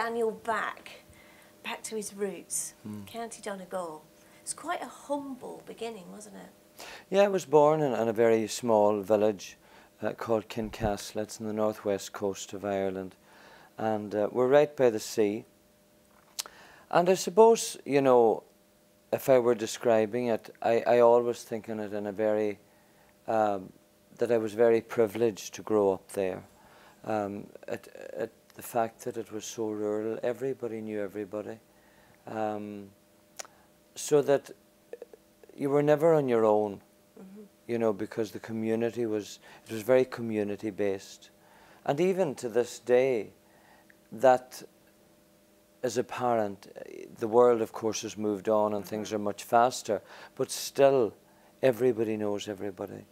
Daniel back, back to his roots, mm. County Donegal. It's quite a humble beginning, wasn't it? Yeah, I was born in, in a very small village uh, called Kincasslagh. It's in the northwest coast of Ireland. And uh, we're right by the sea. And I suppose, you know, if I were describing it, I, I always think in it in a very, um, that I was very privileged to grow up there. Um, it, it, the fact that it was so rural, everybody knew everybody. Um, so that you were never on your own, mm -hmm. you know, because the community was, it was very community based. And even to this day, that is apparent. The world, of course, has moved on and things are much faster, but still, everybody knows everybody.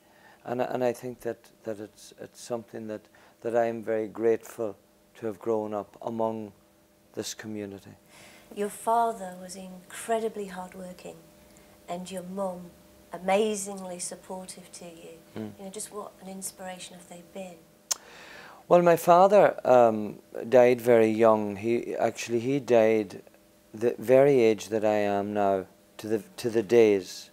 And, and I think that, that it's, it's something that, that I am very grateful to have grown up among this community. Your father was incredibly hardworking, and your mum amazingly supportive to you. Mm. You know, just what an inspiration have they been? Well, my father um, died very young. He actually he died the very age that I am now, to the to the days,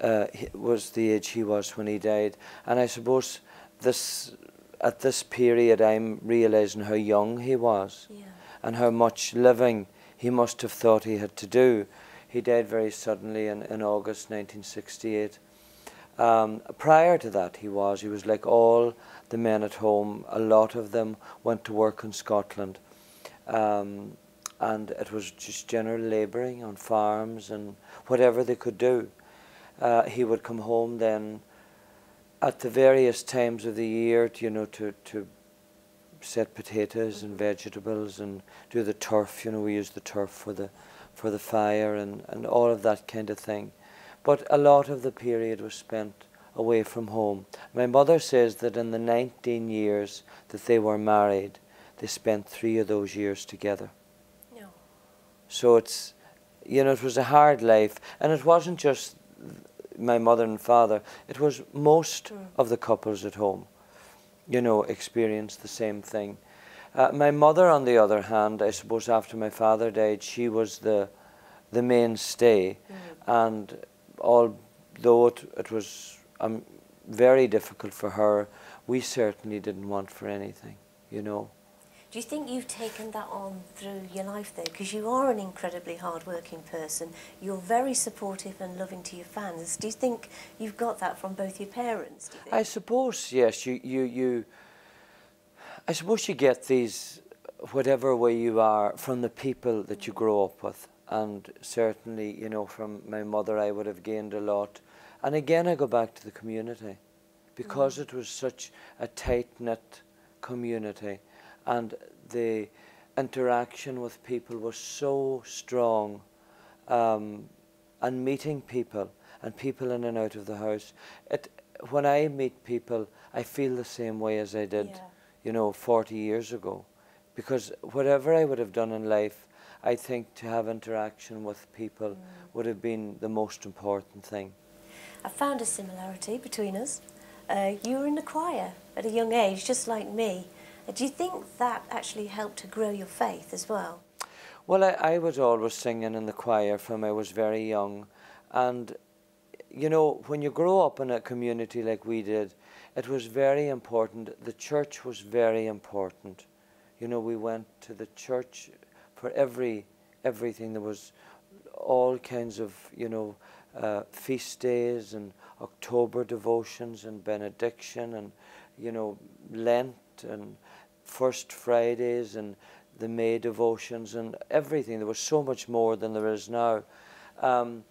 uh, was the age he was when he died. And I suppose this at this period I'm realizing how young he was, yeah. and how much living he must have thought he had to do. He died very suddenly in, in August 1968. Um, prior to that, he was. He was like all the men at home. A lot of them went to work in Scotland. Um, and it was just general labouring on farms and whatever they could do. Uh, he would come home then at the various times of the year, you know, to, to set potatoes and mm-hmm. vegetables and do the turf. You know, we use the turf for the for the fire and, and all of that kind of thing. But a lot of the period was spent away from home. My mother says that in the 19 years that they were married, they spent three of those years together. No. So it's, you know, it was a hard life. And it wasn't just my mother and father, it was most mm. of the couples at home, you know, experienced the same thing. Uh, my mother, on the other hand, I suppose after my father died, she was the, the mainstay. Mm. And although it, it was um, very difficult for her, we certainly didn't want for anything, you know. Do you think you've taken that on through your life though? Because you are an incredibly hard-working person. You're very supportive and loving to your fans. Do you think you've got that from both your parents? I suppose, yes. You, you, you, I suppose you get these, whatever way you are, from the people that you grow up with and certainly, you know, from my mother, I would have gained a lot. And again, I go back to the community because mm. it was such a tight knit community and the interaction with people was so strong um, and meeting people and people in and out of the house. It, when I meet people, I feel the same way as I did, yeah. you know, 40 years ago. Because whatever I would have done in life, I think to have interaction with people mm. would have been the most important thing. I found a similarity between us. Uh, you were in the choir at a young age, just like me. Do you think that actually helped to grow your faith as well? Well, I, I was always singing in the choir from I was very young. And, you know, when you grow up in a community like we did, it was very important. The church was very important. You know, we went to the church for every everything. There was all kinds of you know uh, feast days and October devotions and benediction and you know Lent and First Fridays and the May devotions and everything. There was so much more than there is now. Um,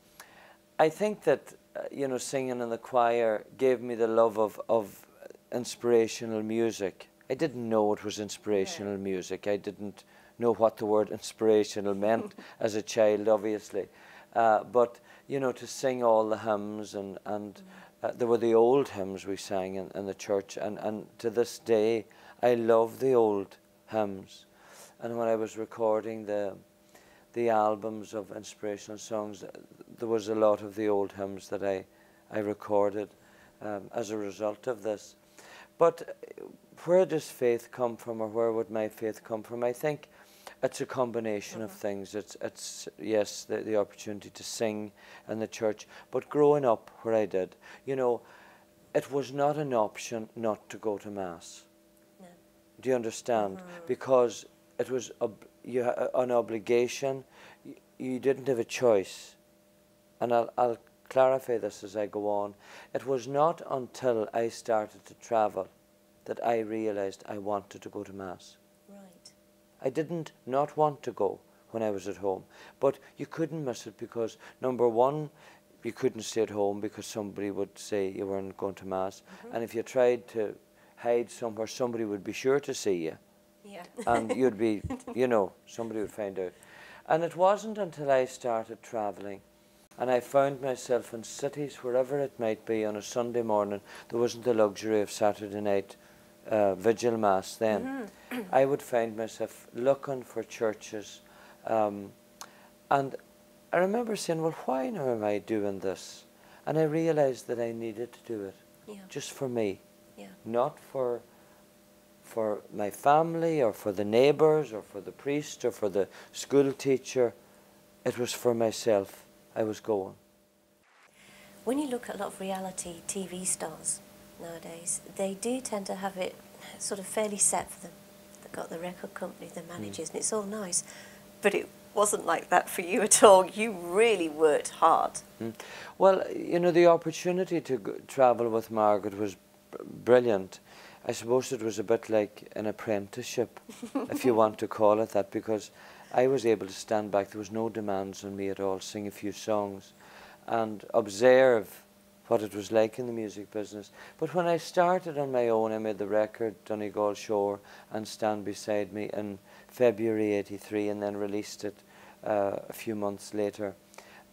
I think that uh, you know singing in the choir gave me the love of of inspirational music. I didn't know it was inspirational yeah. music. I didn't know what the word inspirational meant as a child, obviously. Uh, but, you know, to sing all the hymns and, and uh, there were the old hymns we sang in, in the church and, and to this day I love the old hymns. And when I was recording the, the albums of inspirational songs, there was a lot of the old hymns that I, I recorded um, as a result of this. But where does faith come from, or where would my faith come from? I think It's a combination of things. It's, it's yes, the, the opportunity to sing in the church, but growing up where I did, you know, it was not an option not to go to Mass. Do you understand? Uh-huh. Because it was ob- you ha- uh, an obligation. You, you didn't have a choice. And I'll, I'll clarify this as I go on. It was not until I started to travel that I realized I wanted to go to Mass. Right. I didn't not want to go when I was at home, but you couldn't miss it because number one, you couldn't stay at home because somebody would say you weren't going to mass, mm-hmm. and if you tried to hide somewhere, somebody would be sure to see you, Yeah. and you'd be, you know, somebody would find out. And it wasn't until I started travelling, and I found myself in cities, wherever it might be, on a Sunday morning. There wasn't the luxury of Saturday night uh, vigil mass then. I would find myself looking for churches, um, and I remember saying, "Well, why now am I doing this?" And I realised that I needed to do it yeah. just for me, Yeah. not for for my family or for the neighbours or for the priest or for the school teacher. It was for myself. I was going. When you look at a lot of reality TV stars nowadays, they do tend to have it sort of fairly set for them. They've got the record company, the managers, and it's all nice. But it wasn't like that for you at all. You really worked hard. Mm. Well, you know, the opportunity to travel with Margaret was brilliant. I suppose it was a bit like an apprenticeship, if you want to call it that, because I was able to stand back. There was no demands on me at all. Sing a few songs, and observe what it was like in the music business. But when I started on my own, I made the record Donegal Shore and Stand Beside Me in February '83, and then released it uh, a few months later.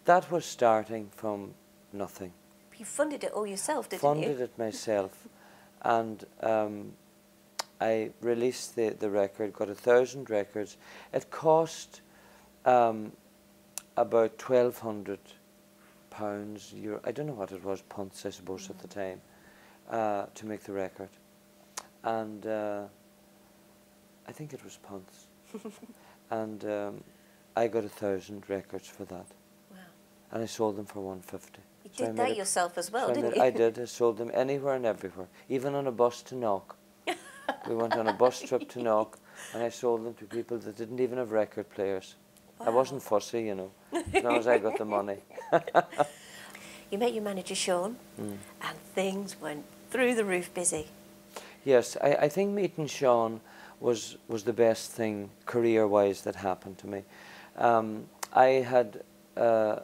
That was starting from nothing. You funded it all yourself, didn't Funded you? it myself, and um, I released the, the record. Got a thousand records. It cost um, about twelve hundred pounds. Euro. I don't know what it was, punts, I suppose, at the time, uh, to make the record, and uh, I think it was punts, and um, I got a thousand records for that, Wow. and I sold them for one fifty. So did made that a- yourself as well, so I didn't made- you? I did. I sold them anywhere and everywhere, even on a bus to Knock. we went on a bus trip to Knock, and I sold them to people that didn't even have record players. I wasn't fussy, you know, as long as I got the money. You met your manager, Sean, Mm. and things went through the roof busy. Yes, I, I think meeting Sean was was the best thing career-wise that happened to me. Um, I had uh,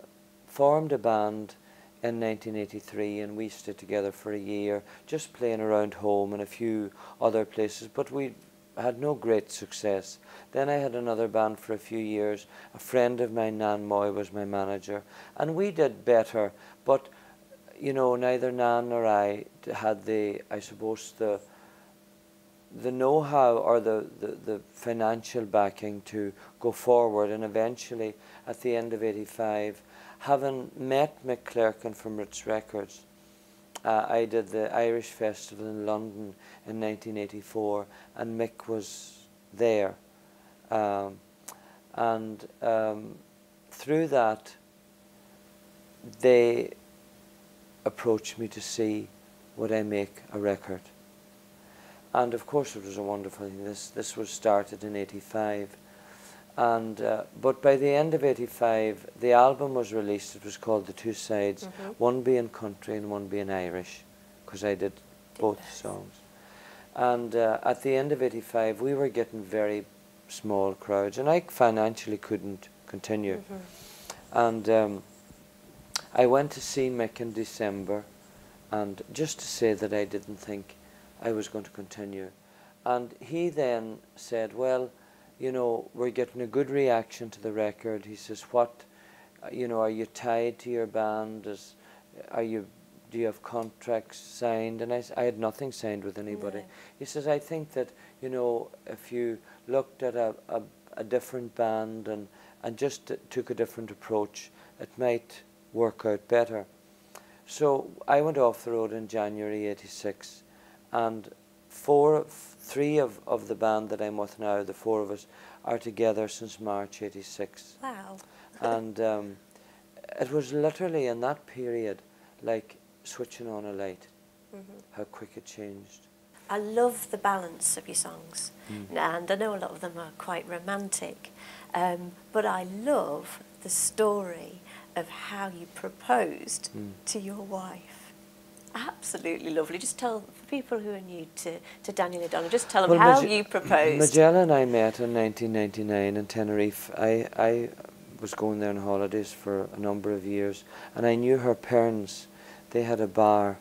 formed a band in 1983, and we stayed together for a year, just playing around home and a few other places, but we had no great success. Then I had another band for a few years. A friend of mine, Nan Moy, was my manager, and we did better, but you know, neither Nan nor I had the, I suppose, the the know-how or the, the, the financial backing to go forward and eventually at the end of 85 having met Mick from Ritz Records. Uh, I did the Irish Festival in London in 1984 and Mick was there. Um, and um, through that they approached me to see would I make a record. And of course it was a wonderful thing. This this was started in '85, and uh, but by the end of '85, the album was released. It was called The Two Sides, Mhm. one being country and one being Irish, because I did both songs. And uh, at the end of '85, we were getting very small crowds, and I financially couldn't continue. Mhm. And um, I went to see Mick in December, and just to say that I didn't think I was going to continue. And he then said, Well, you know, we're getting a good reaction to the record. He says, What, uh, you know, are you tied to your band? Is, are you, do you have contracts signed? And I, I had nothing signed with anybody. No. He says, I think that, you know, if you looked at a, a, a different band and, and just took a different approach, it might work out better. So I went off the road in January 86 and four, three of, of the band that I'm with now, the four of us, are together since March '86, Wow. and um, it was literally in that period like switching on a light. Mhm. How quick it changed. I love the balance of your songs, Mm. and I know a lot of them are quite romantic, um, but I love the story of how you proposed Mm. to your wife. Absolutely lovely. Just tell for people who are new to, to Daniel O'Donnell, just tell them Well, how Mage- you proposed. Majella and I met in 1999 in Tenerife. I, I was going there on holidays for a number of years, and I knew her parents. They had a bar,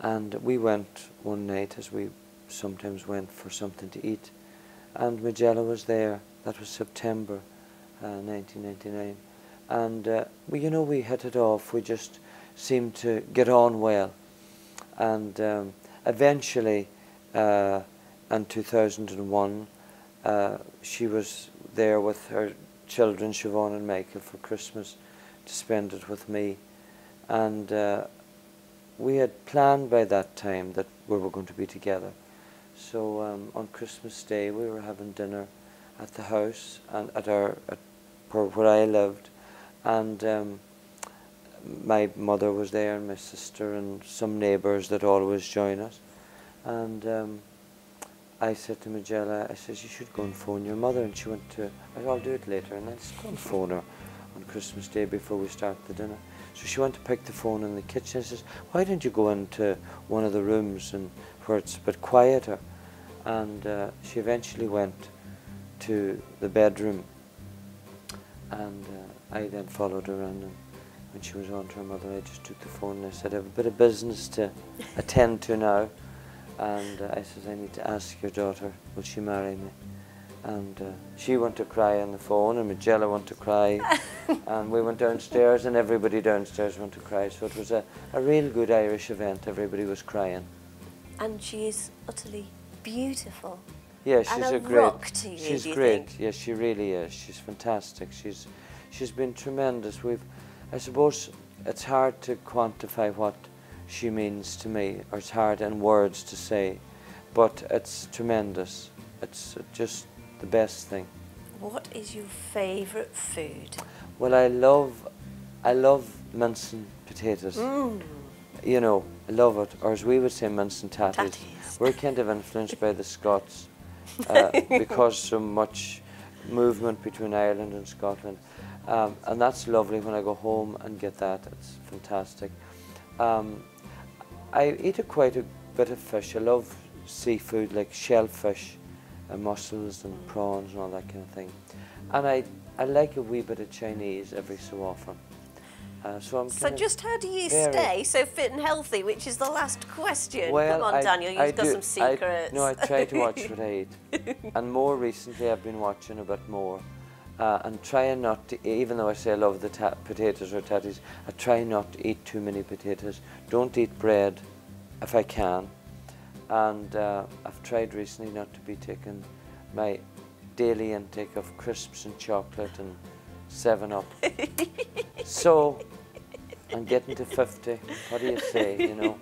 and we went one night, as we sometimes went for something to eat, and Majella was there. That was September uh, 1999, and uh, we, you know, we hit it off. We just seemed to get on well, and um, eventually, uh, in 2001, uh, she was there with her children, Siobhan and Michael, for Christmas to spend it with me. And uh, we had planned by that time that we were going to be together. So um, on Christmas Day, we were having dinner at the house and at our at where, I lived, and um, my mother was there and my sister and some neighbours that always join us, and um, I said to Majella, I said, you should go and phone your mother, and she went to. I said, I'll do it later, and I said go and phone her on Christmas Day before we start the dinner. So she went to pick the phone in the kitchen. I says, why don't you go into one of the rooms and where it's a bit quieter? And uh, she eventually went to the bedroom, and uh, I then followed her in. And when she was on to her mother, I just took the phone and I said, I have a bit of business to attend to now. And uh, I said, I need to ask your daughter, will she marry me? And uh, she went to cry on the phone, and Majella went to cry, and we went downstairs, and everybody downstairs went to cry. So it was a, a real good Irish event. Everybody was crying. and she is utterly beautiful. Yeah, And she's a a great. rock to you, she's great. Yes, she really is. She's fantastic. She's she's been tremendous. We've, I suppose, it's hard to quantify what she means to me, or it's hard in words to say, but it's tremendous. It's just the best thing. What is your favourite food? Well, I love, I love mincing potatoes. Mm. You know, I love it. Or as we would say, mincing tatties. Tatties. We're kind of influenced by the Scots uh, because so much movement between Ireland and Scotland. Um, and that's lovely when I go home and get that. It's fantastic. Um, I eat a quite a bit of fish. I love seafood like shellfish and mussels and prawns and all that kind of thing. And I, I like a wee bit of Chinese every so often. Uh, so I'm So just how do you very- stay so fit and healthy, which is the last question. Well, Come on, I- Daniel, you've I got do- some I- secrets. no, I try to watch what I eat. and more recently, I've been watching a bit more. Uh, and trying not to, even though I say I love the ta- potatoes or tatties, I try not to eat too many potatoes. Don't eat bread if I can. And uh, I've tried recently not to be taking my daily intake of crisps and chocolate and 7 Up. so, I'm getting to 50. What do you say, you know?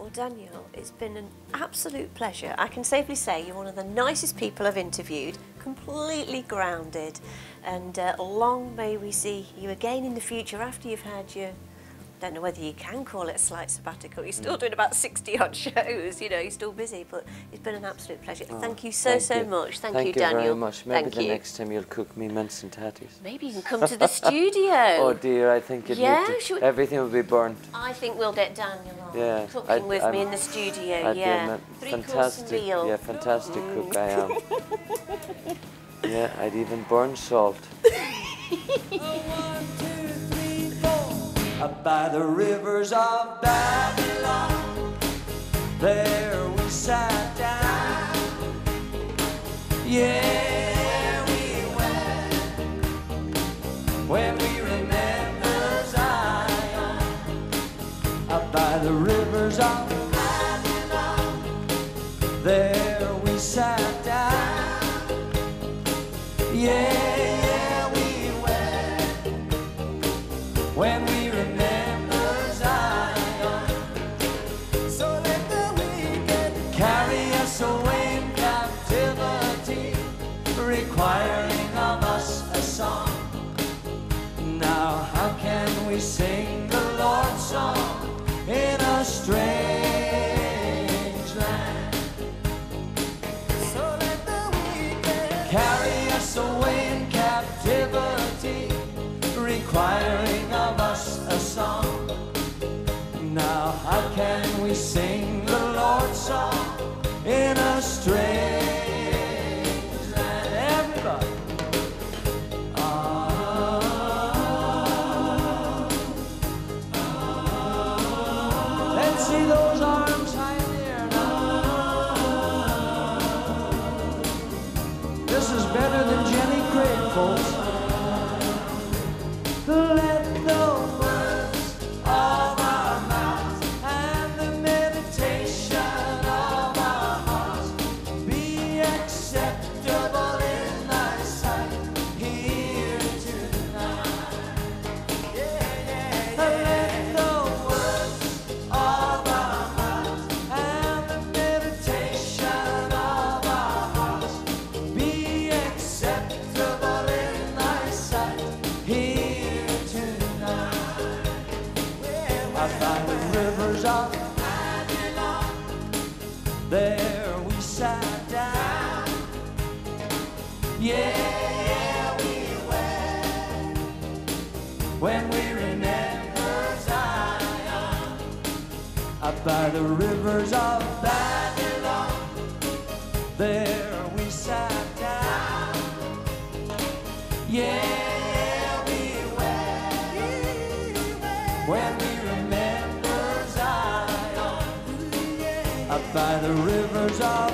Well, Daniel, it's been an absolute pleasure. I can safely say you're one of the nicest people I've interviewed, completely grounded, and uh, long may we see you again in the future after you've had your. I don't know whether you can call it a slight sabbatical. You're Mm. still doing about 60 odd shows, you know, you're still busy, but it's been an absolute pleasure. Oh, thank you so, thank so you. much. Thank, Thank you, you Daniel. Thank you very much. Maybe thank the you. next time you'll cook me mince and tatties. Maybe you can come to the studio. Oh dear, I think it Yeah, need to, we- everything will be burnt. I think we'll get Daniel on Yeah, cooking I'd- with me I'm- in the studio. I'd be a yeah, ma- three course fantastic, meal. yeah, fantastic cook I am. yeah, I'd even burn salt. Up by the rivers of Babylon, by the rivers of Babylon. There we sat down. Yeah, we wept when we remember Zion. Up by the rivers of